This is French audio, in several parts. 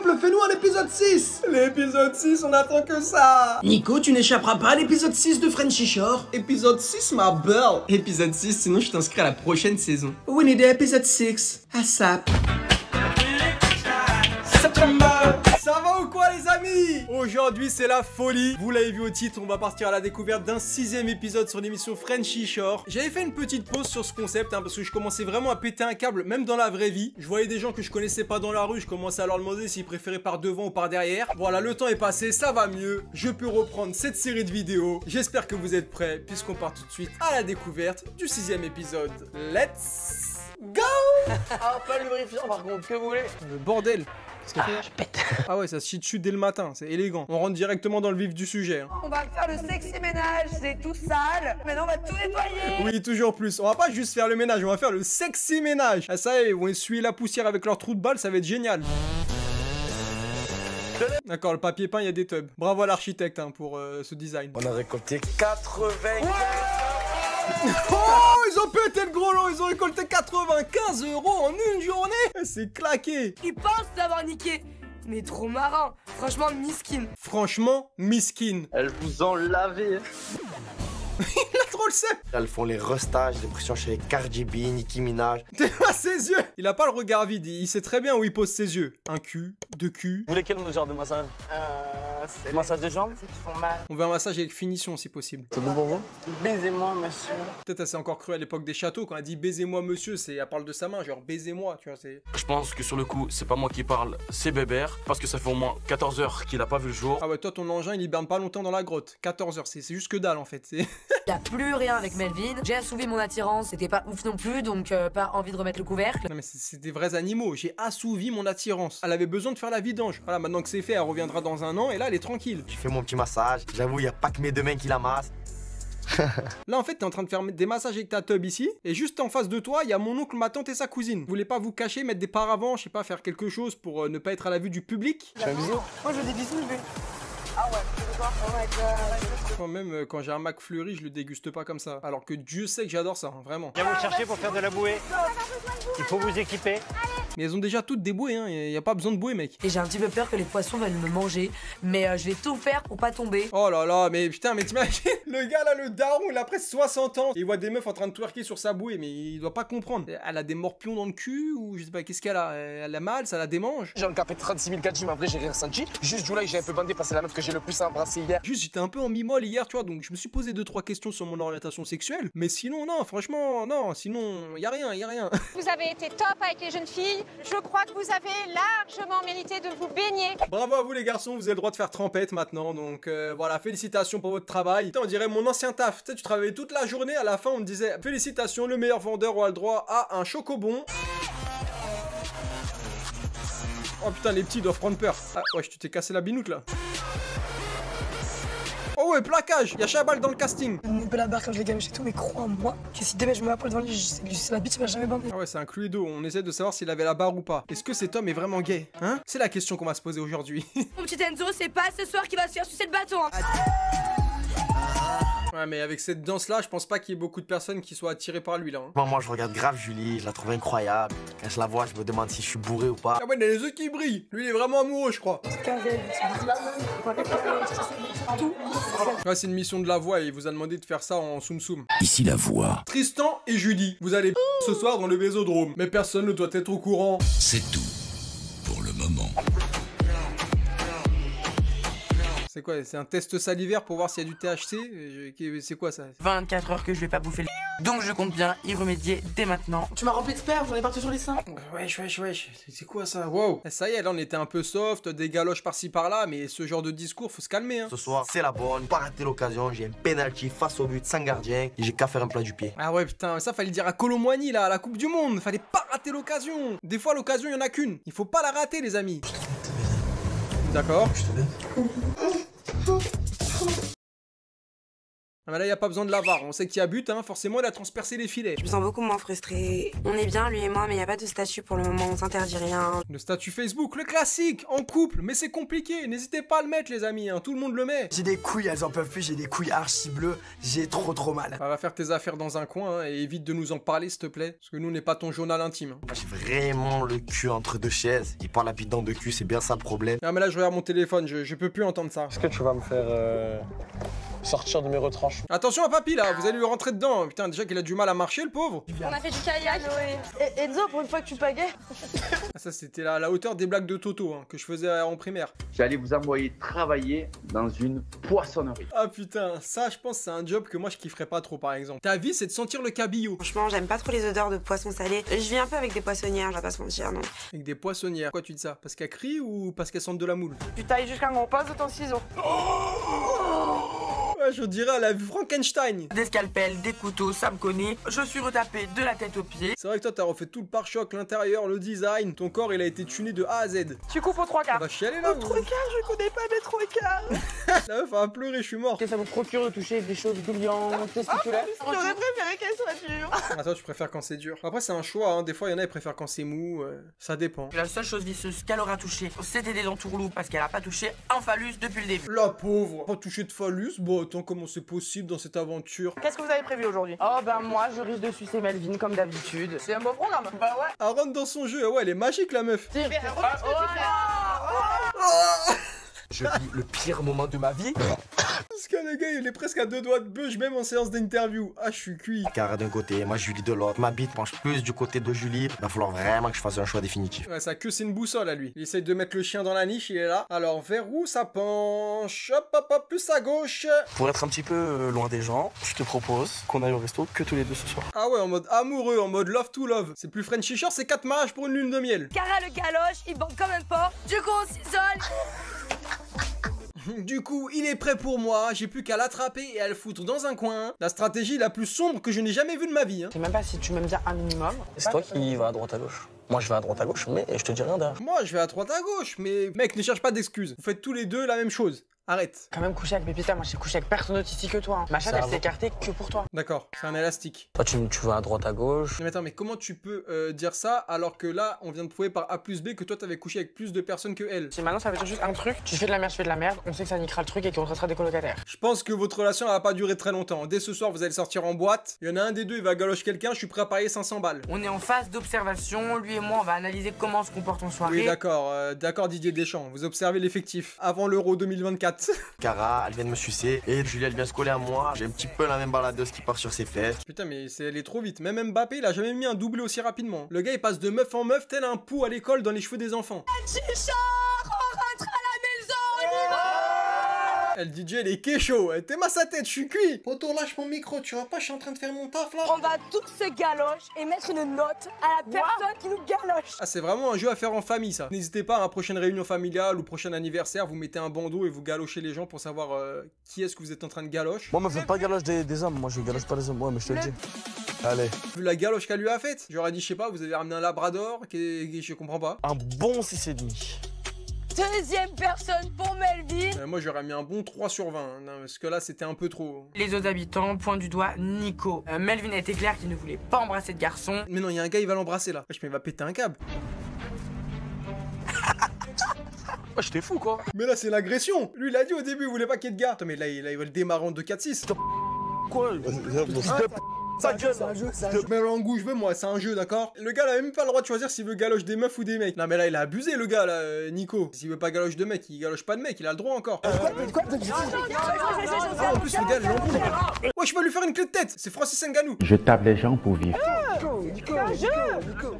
peuple, fais-nous un épisode 6 L'épisode 6, on attend que ça Nico, tu n'échapperas pas à l'épisode 6 de Frenchy Shore. Épisode 6, ma belle Épisode 6, sinon je t'inscris à la prochaine saison. We need episode 6. ASAP. Aujourd'hui c'est la folie. Vous l'avez vu au titre, on va partir à la découverte d'un sixième épisode sur l'émission Frenchy Shore. J'avais fait une petite pause sur ce concept hein, parce que je commençais vraiment à péter un câble même dans la vraie vie. Je voyais des gens que je connaissais pas dans la rue, je commençais à leur demander s'ils préféraient par devant ou par derrière. Voilà le temps est passé, ça va mieux. Je peux reprendre cette série de vidéos. J'espère que vous êtes prêts puisqu'on part tout de suite à la découverte du sixième épisode. Let's go! Ah, pas le lubrifiant par contre, que vous voulez. Le bordel Fait Ah ouais, ça se chie dessus dès le matin, c'est élégant. On rentre directement dans le vif du sujet. hein. On va faire le sexy ménage, c'est tout sale. Maintenant, on va tout nettoyer. Oui, toujours plus. On va pas juste faire le ménage, on va faire le sexy ménage. Ah ça y est, ils vont essuyer la poussière avec leur trou de balle, ça va être génial. D'accord, le papier peint, il y a des tubs. Bravo à l'architecte hein, pour euh, ce design. On a récolté 80 Oh, ils ont pété le gros lot, ils ont récolté 95 euros en une journée. Eh, C'est claqué. Ils pensent d'avoir niqué. Mais trop marrant. Franchement, miskin. Franchement, miskin. Elles vous ont lavé. Il a trop le seum. Elles font les restages, les pressions chez Cardi B, Nicki Minaj. T'es pas ses yeux. Il a pas le regard vide, il sait très bien où il pose ses yeux. Un cul, deux culs. Vous voulez quel genre de massage? Euh, c'est Massage des jambes qui font mal. On veut un massage avec finition si possible. C'est bon pour vous? Baisez-moi, monsieur. Peut-être elle s'est encore cru à l'époque des châteaux quand elle dit baisez-moi monsieur, c'est elle parle de sa main, genre baisez-moi, tu vois, c'est. Je pense que sur le coup, c'est pas moi qui parle, c'est Bébert. Parce que ça fait au moins 14 heures qu'il a pas vu le jour. Ah ouais, toi ton engin il hiberne pas longtemps dans la grotte. 14 heures, c'est c'est juste que dalle en fait. c'est- Il a plus rien avec Melvin. J'ai assouvi mon attirance. C'était pas ouf non plus, donc euh, pas envie de remettre le couvercle. non mais c'est c'est des vrais animaux, j'ai assouvi mon attirance. Elle avait besoin de faire la vidange. Voilà, maintenant que c'est fait, elle reviendra dans un an et là elle est tranquille. J'ai fait mon petit massage. J'avoue, y a pas que mes deux mains qui la massent. Là en fait t'es en train de faire des massages avec ta tub ici, et juste en face de toi il y a mon oncle, ma tante et sa cousine. Vous voulez pas vous cacher, mettre des paravents, je sais pas, faire quelque chose pour euh, ne pas être à la vue du public? Fais un bisou. Moi, je veux des bisous, je vais. Moi même euh, quand j'ai un McFlurry je le déguste pas comme ça. Alors que Dieu sait que j'adore ça, hein, vraiment. Viens vous chercher pour faire de la bouée. Il faut vous équiper. Mais elles ont déjà toutes des bouées, hein, y a pas besoin de bouée mec. Et j'ai un petit peu peur que les poissons veulent me manger. Mais euh, je vais tout faire pour pas tomber. Oh là là, mais putain, mais t'imagines, le gars là, le daron, il a presque 60 ans. Il voit des meufs en train de twerker sur sa bouée, mais il doit pas comprendre. Elle a des morpions dans le cul, ou je sais pas, qu'est-ce qu'elle a? Elle a mal, ça la démange J'ai capé 36 000 gars, mais en vrai, j'ai rien ressenti. Juste July, j'ai un peu bandé parce que c'est la meuf que j'ai le plus embrassé hier. Juste, j'étais un peu en mi-molle hier, tu vois, donc je me suis posé deux trois questions sur mon orientation sexuelle. Mais sinon, non, franchement, non, sinon, y a rien, y a rien. Vous avez été top avec les jeunes filles. Je crois que vous avez largement mérité de vous baigner. Bravo à vous les garçons, vous avez le droit de faire trempette maintenant, donc euh, voilà, félicitations pour votre travail. Putain, on dirait mon ancien taf, tu sais, tu travaillais toute la journée, à la fin on me disait félicitations, le meilleur vendeur aura le droit à un chocobon. Oh putain, les petits doivent prendre peur. Ah ouais, tu t'es cassé la binoute là. Oh ouais, plaquage Y'a Chabal dans le casting On peut la barre quand je l'ai gagné chez tout, mais crois en moi que si demain je me poil devant lui, je sais que c'est la bite, il m'a jamais bandé. Ah ouais, c'est un cluedo, on essaie de savoir s'il avait la barre ou pas. Est-ce que cet homme est vraiment gay Hein? C'est la question qu'on va se poser aujourd'hui. Mon petit Enzo, c'est pas ce soir qu'il va se faire sucer le bâton. hein. Ouais, mais avec cette danse-là, je pense pas qu'il y ait beaucoup de personnes qui soient attirées par lui là. hein. Moi, moi, je regarde grave Julie, je la trouve incroyable. Quand je la vois, je me demande si je suis bourré ou pas. Ah ouais, il a les yeux qui brillent. Lui, il est vraiment amoureux, je crois. Ouais, c'est une mission de la voix et il vous a demandé de faire ça en soum soum. Ici la voix. Tristan et Julie, vous allez ce soir dans le Bésodrome. Mais personne ne doit être au courant. C'est tout. C'est quoi C'est un test salivaire pour voir s'il y a du THC je- C'est quoi ça? 24 heures que je vais pas bouffer le Donc je compte bien y remédier dès maintenant. Tu m'as rempli de sperme, j'en ai partout sur les seins. Wesh, wesh, wesh. C'est- quoi ça? Wow. Ça y est, là, on était un peu soft, des galoches par-ci par-là, mais ce genre de discours, faut se calmer, hein. Ce soir, c'est la bonne. Pas rater l'occasion. J'ai un penalty face au but sans gardien. Et j'ai qu'à faire un plat du pied. Ah ouais, putain, ça fallait dire à Colomboigny, là, à la Coupe du Monde. Fallait pas rater l'occasion. Des fois, l'occasion, il y en a qu'une. Il faut pas la rater, les amis. D'accord. はあ。Ah mais là y a pas besoin de la VAR, on sait qu'il y a but, hein, forcément il a transpercé les filets. Je me sens beaucoup moins frustrée. On est bien, lui et moi, mais il a pas de statut pour le moment, on s'interdit rien. Le statut Facebook, le classique, en couple, mais c'est compliqué, n'hésitez pas à le mettre les amis, hein, tout le monde le met. J'ai des couilles, elles en peuvent plus, j'ai des couilles archi bleues, j'ai trop trop mal. Bah, va faire tes affaires dans un coin hein, et évite de nous en parler s'il te plaît, parce que nous on n'est pas ton journal intime. hein. Moi, j'ai vraiment le cul entre deux chaises. Il parle à bidon de cul, c'est bien ça le problème. Ah mais là je regarde mon téléphone, je, je peux plus entendre ça. Est-ce que tu vas me faire euh, sortir de mes retranchements Attention à papy là, vous allez lui rentrer dedans. Putain déjà qu'il a du mal à marcher le pauvre. On a fait du kayak. Et Enzo, pour une fois que tu pagais Ah, ça c'était la, la hauteur des blagues de Toto hein, que je faisais en primaire. J'allais vous envoyer travailler dans une poissonnerie. Ah putain, ça je pense c'est un job que moi je kifferais pas trop par exemple. Ta vie c'est de sentir le cabillaud. Franchement, j'aime pas trop les odeurs de poisson salé. Je vis un peu avec des poissonnières, je vais pas se mentir, non. Avec des poissonnières. Pourquoi tu dis ça? Parce qu'elles crient ou parce qu'elles sentent de la moule? Tu tailles jusqu'à on passe de ton ciseau. je dirais à la vue Frankenstein. Des scalpels, des couteaux, ça me connaît. Je suis retapé de la tête aux pieds. C'est vrai que toi t'as refait tout le pare-choc, l'intérieur, le design. Ton corps il a été tuné de A à Z. Tu coupes aux trois On quarts. va chialer là Aux trois quarts, je connais pas mes trois quarts. La meuf va pleurer, je suis mort. Ça vous procure de toucher des choses bouillantes, testiculaires J'aurais préféré qu'elle soit dure. Ah toi tu préfères quand c'est dur. Après c'est un choix, hein. des fois il y en a ils préfèrent quand c'est mou. euh, Ça dépend. La seule chose visseuse qu'elle aura touchée, c'était des dents tourloup parce qu'elle a pas touché un phallus depuis le début. La pauvre Pas touché de phallus Bon attends comment c'est possible dans cette aventure Qu'est-ce que vous avez prévu aujourd'hui? Oh ben moi, je risque de sucer Melvin comme d'habitude. C'est un beau programme. Bah ouais. Elle rentre dans son jeu, ah ouais elle est magique la meuf Je vis le pire moment de ma vie. Parce que le gars il est presque à deux doigts de beuge même en séance d'interview. Ah je suis cuit. Cara d'un côté, moi Julie de l'autre. Ma bite penche plus du côté de Julie. Il va falloir vraiment que je fasse un choix définitif. Ouais, sa queue c'est une boussole à lui. Il essaye de mettre le chien dans la niche, il est là. Alors vers où ça penche? Hop hop hop, plus à gauche. Pour être un petit peu euh, loin des gens, je te propose qu'on aille au resto que tous les deux ce soir. Ah ouais, en mode amoureux, en mode love to love. C'est plus Frenchy Shore, c'est 4 mariages pour une lune de miel. Cara le galoche, il bande quand même pas. Du coup, on s'isole. Du coup, il est prêt pour moi, j'ai plus qu'à l'attraper et à le foutre dans un coin. La stratégie la plus sombre que je n'ai jamais vue de ma vie. Hein. Je sais même pas si tu m'aimes bien un minimum. C'est toi qui vas à droite à gauche. Moi je vais à droite à gauche, mais je te dis rien derrière. Moi, je vais à droite à gauche, mais mec, ne cherche pas d'excuses. Vous faites tous les deux la même chose. Arrête. Quand même couché avec Pépita, moi j'ai couché avec personne d'autre ici que toi. hein. Ma chatte Ça elle va. s'est écartée que pour toi. D'accord, c'est un élastique. Toi tu, tu vas à droite à gauche. Mais attends, mais comment tu peux euh, dire ça alors que là, on vient de prouver par A plus B que toi t'avais couché avec plus de personnes que elle? Si maintenant ça veut dire juste un truc, tu fais de la merde, je fais de la merde, on sait que ça niquera le truc et qu'on sera des colocataires. Je pense que votre relation elle va pas durer très longtemps. Dès ce soir, vous allez sortir en boîte. Il y en a un des deux, il va galocher quelqu'un. Je suis prêt à parier 500 balles. On est en phase d'observation, lui et moi on va analyser comment on se comporte en soirée. Oui, d'accord, euh, d'accord, Didier Deschamps. Vous observez l'effectif avant l'Euro 2024. Cara, elle vient de me sucer. Et Julie, elle vient se coller à moi. J'ai un petit peu la même baladeuse qui part sur ses fesses. Putain, mais c'est allé trop vite. Même Mbappé, il a jamais mis un doublé aussi rapidement. Le gars, il passe de meuf en meuf tel un pou à l'école dans les cheveux des enfants. Elle DJ, elle est kécho. Elle t'aime à sa tête, je suis cuit. Poto, lâche mon micro, tu vois pas, je suis en train de faire mon taf là. On va tous se galoche et mettre une note à la personne qui nous galoche. Ah, c'est vraiment un jeu à faire en famille, ça. N'hésitez pas à la prochaine réunion familiale ou prochain anniversaire, vous mettez un bandeau et vous galochez les gens pour savoir euh, qui est-ce que vous êtes en train de galoche. Moi me fais pas galoche des, des hommes, moi je galoche pas les hommes, ouais mais je te le dis. Allez. Vu la galoche qu'elle lui a faite, j'aurais dit, je sais pas, vous avez ramené un labrador, qui, qui- je comprends pas. Un bon 6,5. Deuxième personne pour Melvin. Euh, moi, j'aurais mis un bon 3 sur 20, hein, non, parce que là, c'était un peu trop. Les autres habitants pointent du doigt Nico. Euh, Melvin a été clair qu'il ne voulait pas embrasser de garçon. Mais non, il y a un gars, il va l'embrasser là. Wesh, mais il va péter un câble. Wesh t'es fou quoi Mais là, c'est l'agression. Lui, il a dit au début, il voulait pas qu'il y ait de gars. Attends, mais là, il, là, il va le démarrer en 2-4-6. Quoi? Ça gueule Mais l'angou, je veux moi, c'est un jeu, d'accord? Le gars, il a même pas le droit de choisir s'il veut galoche des meufs ou des mecs. Non, mais là, il a abusé, le gars, là, euh, Nico. S'il veut pas galoche de mecs, il galoche pas de mecs, il a le droit encore. Ah, en plus, le gars, il l'embrouille. Ouais, je vais lui faire une clé de tête. C'est Francis Ngannou. Je tape les gens pour vivre.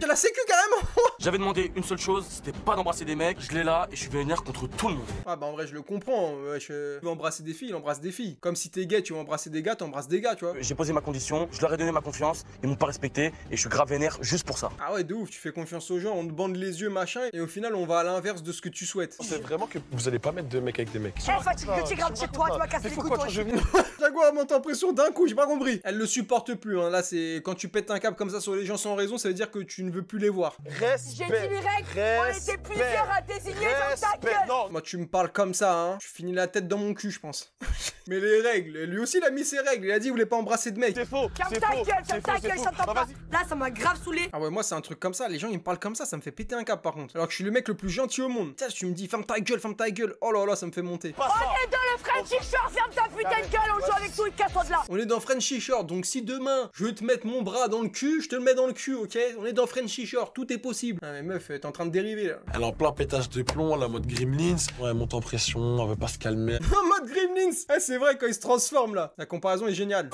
J'ai la sécu carrément J'avais demandé une seule chose, c'était pas d'embrasser des mecs. Je l'ai là et je suis vénère contre tout le monde. Ah bah en vrai je le comprends, wesh, euh, tu veux embrasser des filles, il embrasse des filles. Comme si t'es gay, tu veux embrasser des gars, t'embrasses des gars, tu vois. J'ai posé ma condition, je leur ai donné ma confiance, ils m'ont pas respecté et je suis grave vénère juste pour ça. Ah ouais, de ouf, tu fais confiance aux gens, on te bande les yeux, machin, et au final, on va à l'inverse de ce que tu souhaites. C'est vraiment que vous allez pas mettre de mecs avec des mecs. Eh, fatigue que tu graves chez toi, tu m'as cassé les couilles. Jaguar monte en pression d'un coup, j'ai pas compris. Elle le supporte plus, hein. là c'est quand tu pètes un câble comme ça sur les gens sans raison, ça veut dire que tu ne veux plus les voir. J'ai dit les règles, on était plusieurs à désigner dans ta gueule. Moi, tu me parles comme ça, hein. Je finis la tête dans mon cul, je pense. Mais les règles, lui aussi il a mis ses règles. Il a dit il voulait pas embrasser de mec. C'est faux. Ferme ta gueule, ferme ta gueule, ça t'entend pas. Là, ça m'a grave saoulé. Ah ouais, moi c'est un truc comme ça. Les gens ils me parlent comme ça, ça me fait péter un câble par contre. Alors que je suis le mec le plus gentil au monde. Tiens, tu me dis ferme ta gueule, ferme ta gueule. Oh là là, ça me fait monter. On est dans le French Shore, ferme ta putain de gueule, on joue avec tout et casse-toi de là. On est dans Frenchy Shore, donc si demain je veux te mettre mon bras dans le cul, je te le mets dans le cul, ok? On est dans Frenchy Shore, tout est possible. Ah mais meuf, t'es en train de dériver là. Elle est en plein pétage de plomb, la mode Gremlins. Ouais, elle monte en pression, elle veut pas se calmer. en mode Gremlins Ah c'est vrai quand il se transforme là. La comparaison est géniale.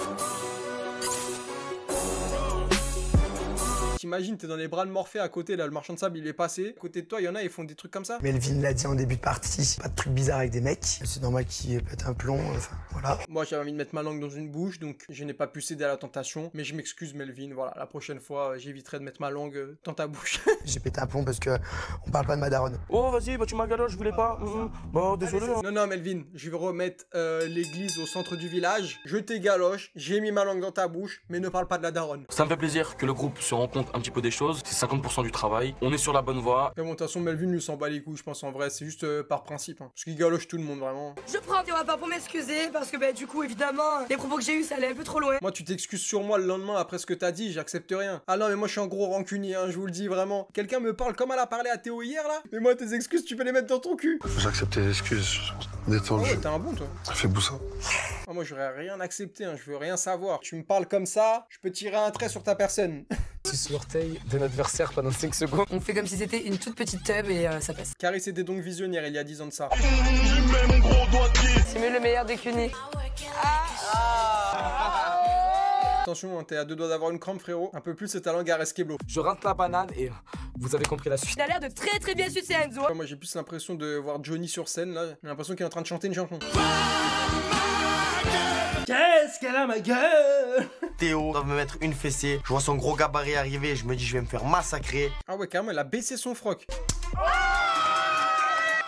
T'imagines, t'es dans les bras de Morphée à côté, là, le marchand de sable il est passé. À côté de toi, il y en a, ils font des trucs comme ça. Melvin l'a dit en début de partie, pas de trucs bizarres avec des mecs. C'est normal qu'il pète un plomb, enfin voilà. Moi j'avais envie de mettre ma langue dans une bouche, donc je n'ai pas pu céder à la tentation. Mais je m'excuse Melvin, voilà, la prochaine fois euh, j'éviterai de mettre ma langue euh, dans ta bouche. J'ai pété un plomb parce que on parle pas de ma daronne. Oh, vas-y, bah tu m'as je voulais pas. Mmh. Bon, désolé. hein. Non, non, Melvin, je vais remettre euh, l'église au centre du village. Je t'ai galoche, j'ai mis ma langue dans ta bouche, mais ne parle pas de la daronne. Ça me fait plaisir que le groupe se rend compte un petit peu des choses. C'est 50% du travail. On est sur la bonne voie. Mais bon, de toute façon, Melvin lui s'en bat les couilles, je pense en vrai, c'est juste euh, par principe. hein. Parce qu'il galoche tout le monde, vraiment. Je prends repas pour m'excuser parce que, bah, du coup, évidemment, les propos que j'ai eu, ça allait un peu trop loin. Moi, tu t'excuses sur moi le lendemain après ce que t'as dit, j'accepte rien. Ah non, mais moi, je suis un gros rancunier, hein, je vous le dis vraiment. Quelqu'un me parle comme elle a parlé à Théo hier, là Mais moi, tes excuses, tu peux les mettre dans ton cul. J'accepte tes excuses. Ah Détendu. ouais, t'es un bon, toi. Fais boussin. Ah, moi, j'aurais rien accepté, hein, je veux rien savoir. Tu me parles comme ça, je peux tirer un trait sur ta personne. Suce l'orteil d'un adversaire pendant 5 secondes. On fait comme si c'était une toute petite tub et euh, ça passe. Caris était donc visionnaire il y a 10 ans de ça. C'est mieux le meilleur des cunis. Attention, hein, t'es à deux doigts d'avoir une crampe, frérot. Un peu plus, c'est ta langue à Resqueblo. Je rentre la banane et vous avez compris la suite. Il a l'air de très très bien sucer Enzo. Moi, j'ai plus l'impression de voir Johnny sur scène, là. J'ai l'impression qu'il est en train de chanter une chanson. Qu'est-ce qu'elle a ma gueule? Théo doit me mettre une fessée. Je vois son gros gabarit arriver, je me dis je vais me faire massacrer. Ah ouais, carrément, elle a baissé son froc.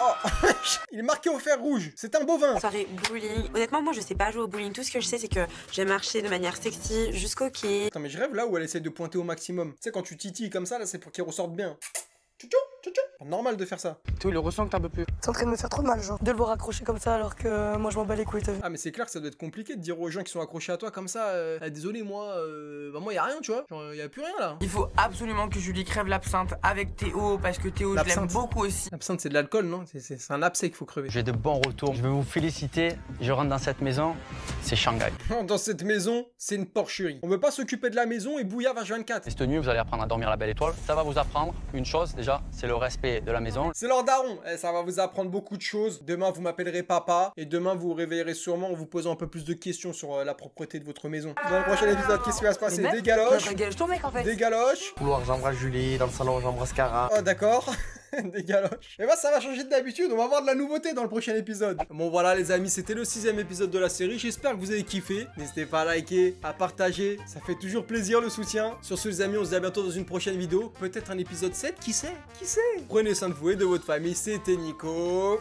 Oh, il est marqué au fer rouge. C'est un bovin. Soirée bowling. Honnêtement, moi, je sais pas jouer au bowling. Tout ce que je sais, c'est que j'ai marché de manière sexy jusqu'au quai. Attends, mais je rêve là où elle essaie de pointer au maximum. Tu sais, quand tu titilles comme ça, là, c'est pour qu'il ressorte bien. Pas Normal de faire ça. Toi, il le ressent que t'es un peu plus. C'est en train de me faire trop de mal, genre. De le voir accroché comme ça alors que euh, moi je m'en bats les couilles, t'as vu. Ah, mais c'est clair que ça doit être compliqué de dire aux gens qui sont accrochés à toi comme ça. euh, Ah, désolé, moi, euh, bah, moi, y a rien, tu vois. Genre, y a plus rien là. Il faut absolument que Julie crève l'absinthe avec Théo parce que Théo, je l'aime beaucoup aussi. L'absinthe, c'est de l'alcool, non? C'est- un abcès qu'il faut crever. J'ai de bons retours. Je veux vous féliciter. Je rentre dans cette maison. C'est Shanghai. Dans cette maison, c'est une porcherie. On veut pas s'occuper de la maison et bouillard H24. Cette nuit, vous allez apprendre à dormir à la belle étoile. Ça va vous apprendre une chose déjà, c'est le respect de la maison. C'est leur daron. Eh, ça va vous apprendre beaucoup de choses. Demain, vous m'appellerez papa. Et demain, vous vous réveillerez sûrement en vous posant un peu plus de questions sur euh, la propreté de votre maison. Dans le prochain épisode, qu'est-ce qui va se passer? Des galoches. t'as un galoche ton mec en fait. Des galoches. Couloir, j'embrasse Julie. Dans le salon, j'embrasse Cara. Oh, d'accord. des galoches. Et bah, ça va changer d'habitude. On va avoir de la nouveauté dans le prochain épisode. Bon, voilà, les amis, c'était le sixième épisode de la série. J'espère que vous avez kiffé. N'hésitez pas à liker, à partager. Ça fait toujours plaisir le soutien. Sur ce, les amis, on se dit à bientôt dans une prochaine vidéo. Peut-être un épisode 7, qui sait? Qui sait? Prenez soin de vous et de votre famille. C'était Nico.